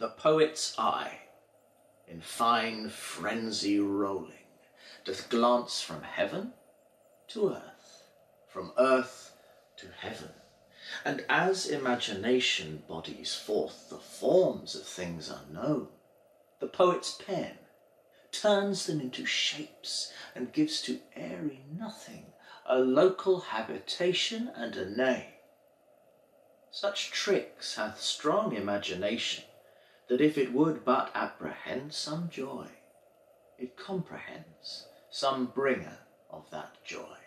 The poet's eye, in fine frenzy rolling, Doth glance from heaven to earth, from earth to heaven; And as imagination bodies forth The forms of things unknown, the poet's pen Turns them into shapes, and gives to airy nothing A local habitation and a name. Such tricks hath strong imagination, That if it would but apprehend Some joy, it comprehends some bringer of that joy.